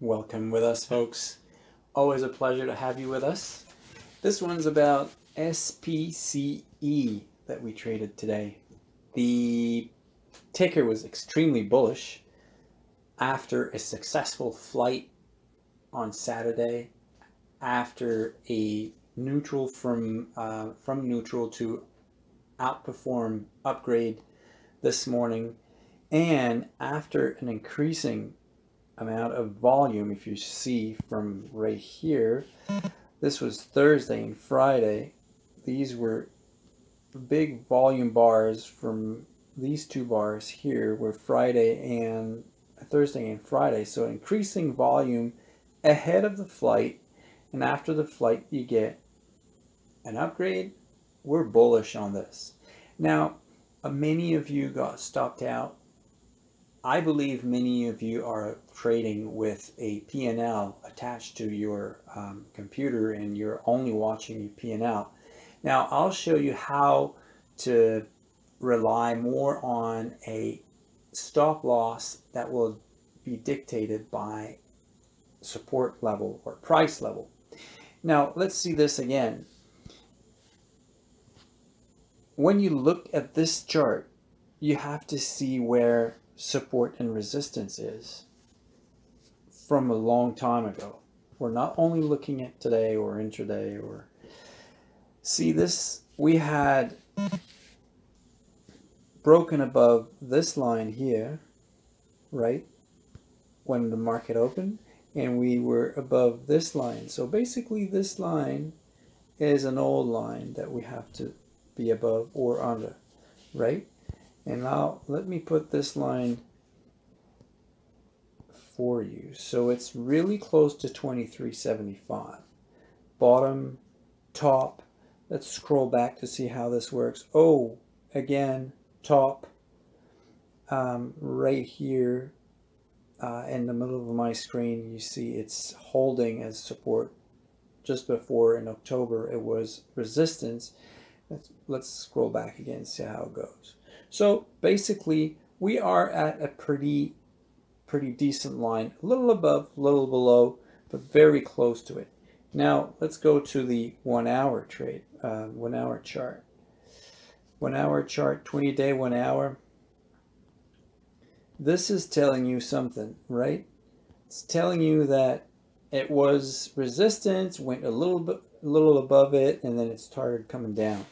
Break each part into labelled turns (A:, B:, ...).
A: Welcome with us, folks. Always a pleasure to have you with us. This one's about SPCE that we traded today. The ticker was extremely bullish after a successful flight on Saturday, after a neutral from uh, from neutral to outperform upgrade this morning, and after an increasing amount of volume, if you see from right here, this was Thursday and Friday. These were big volume bars from these two bars here were Friday and Thursday and Friday. So increasing volume ahead of the flight and after the flight you get an upgrade. We're bullish on this. Now, uh, many of you got stopped out I believe many of you are trading with a P&L attached to your um, computer and you're only watching your P&L. Now I'll show you how to rely more on a stop loss that will be dictated by support level or price level. Now let's see this again. When you look at this chart, you have to see where support and resistance is from a long time ago. We're not only looking at today or intraday or see this we had broken above this line here right when the market opened and we were above this line so basically this line is an old line that we have to be above or under right and now let me put this line for you. So it's really close to 2375. Bottom, top. Let's scroll back to see how this works. Oh, again, top. Um, right here uh, in the middle of my screen, you see it's holding as support. Just before in October, it was resistance. Let's, let's scroll back again see how it goes. So basically, we are at a pretty, pretty decent line, a little above, a little below, but very close to it. Now, let's go to the one hour trade, uh, one hour chart. One hour chart, 20 day, one hour. This is telling you something, right? It's telling you that it was resistance, went a little bit, a little above it, and then it started coming down.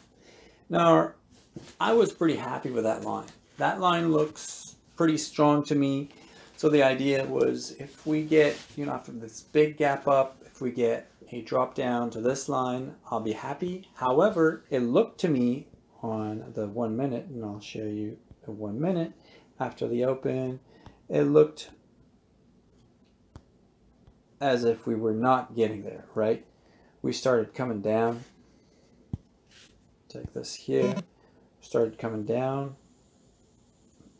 A: Now, I was pretty happy with that line. That line looks pretty strong to me. So the idea was if we get, you know, after this big gap up, if we get a drop down to this line, I'll be happy. However, it looked to me on the one minute, and I'll show you the one minute after the open, it looked as if we were not getting there, right? We started coming down. Take this here started coming down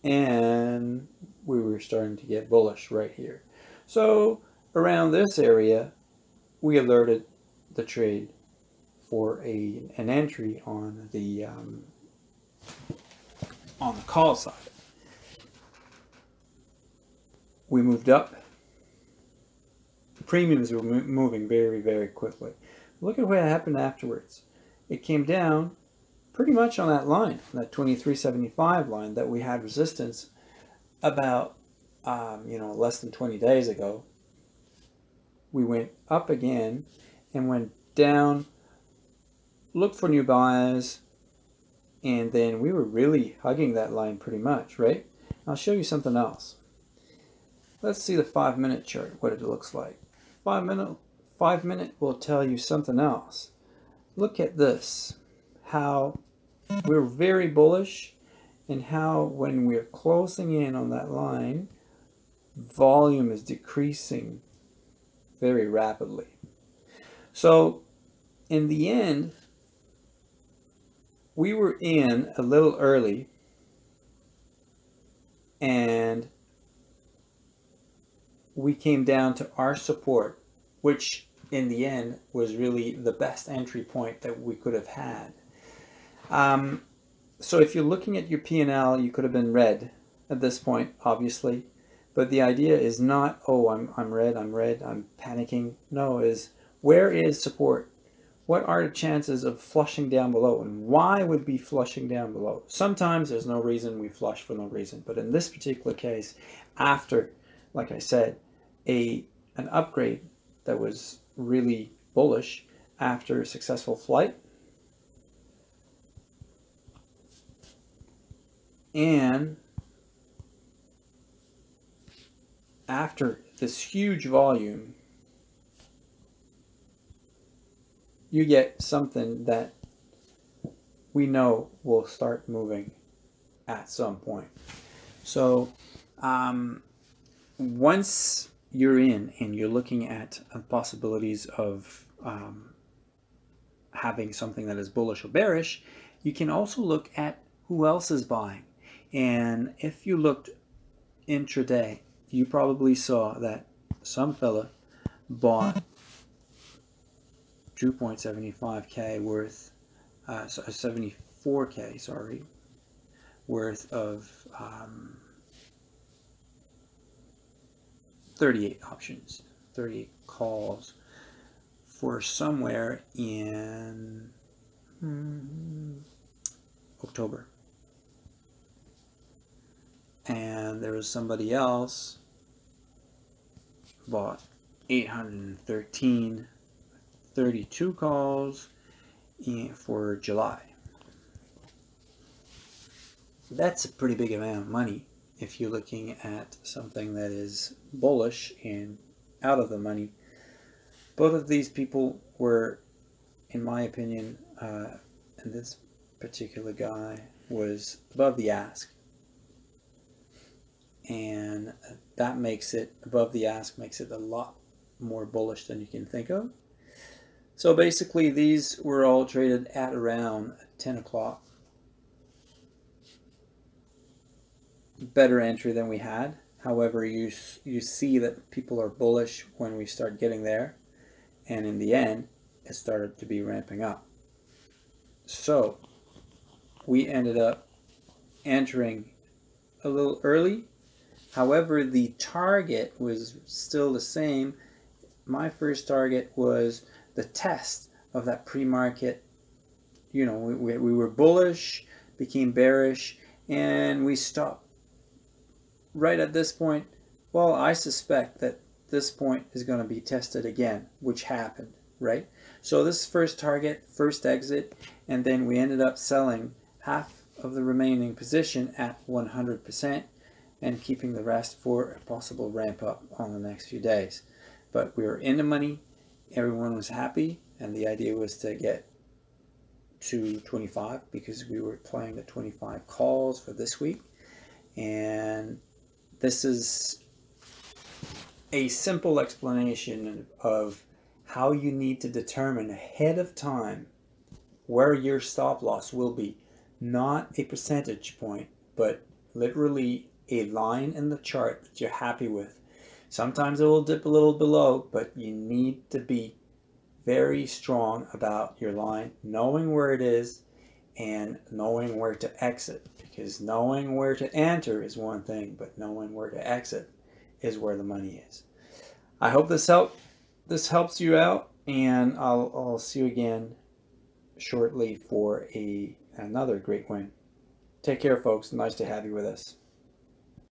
A: and we were starting to get bullish right here. So around this area, we alerted the trade for a an entry on the um, on the call side. We moved up. The Premiums were moving very very quickly. Look at what happened afterwards. It came down pretty much on that line, that 2375 line that we had resistance about, um, you know, less than 20 days ago. We went up again and went down, looked for new buyers, and then we were really hugging that line pretty much, right? I'll show you something else. Let's see the five minute chart, what it looks like. Five minute, five minute will tell you something else. Look at this, how we're very bullish in how when we're closing in on that line, volume is decreasing very rapidly. So in the end, we were in a little early and we came down to our support, which in the end was really the best entry point that we could have had. Um, so if you're looking at your P&L, you could have been red at this point, obviously. But the idea is not, oh, I'm, I'm red, I'm red, I'm panicking. No, is where is support? What are the chances of flushing down below? And why would be flushing down below? Sometimes there's no reason we flush for no reason. But in this particular case, after, like I said, a an upgrade that was really bullish after a successful flight, and after this huge volume, you get something that we know will start moving at some point. So um, once you're in and you're looking at possibilities of um, having something that is bullish or bearish, you can also look at who else is buying. And if you looked intraday, you probably saw that some fella bought 2.75k worth, uh, 74k, sorry, worth of um, 38 options, 38 calls for somewhere in hmm, October. And there was somebody else bought 813 32 calls for July. That's a pretty big amount of money if you're looking at something that is bullish and out of the money. Both of these people were, in my opinion, uh, and this particular guy was above the ask. And that makes it, above the ask, makes it a lot more bullish than you can think of. So basically these were all traded at around 10 o'clock. Better entry than we had. However, you, you see that people are bullish when we start getting there. And in the end, it started to be ramping up. So we ended up entering a little early. However, the target was still the same. My first target was the test of that pre-market. You know, we, we, we were bullish, became bearish, and we stopped right at this point. Well, I suspect that this point is going to be tested again, which happened, right? So this first target, first exit, and then we ended up selling half of the remaining position at 100% and keeping the rest for a possible ramp up on the next few days. But we were in the money, everyone was happy and the idea was to get to 25 because we were playing the 25 calls for this week and this is a simple explanation of how you need to determine ahead of time where your stop loss will be not a percentage point but literally a line in the chart that you're happy with Sometimes it will dip a little below, but you need to be very strong about your line, knowing where it is and knowing where to exit. Because knowing where to enter is one thing, but knowing where to exit is where the money is. I hope this help this helps you out, and I'll, I'll see you again shortly for a another great win. Take care, folks. Nice to have you with us.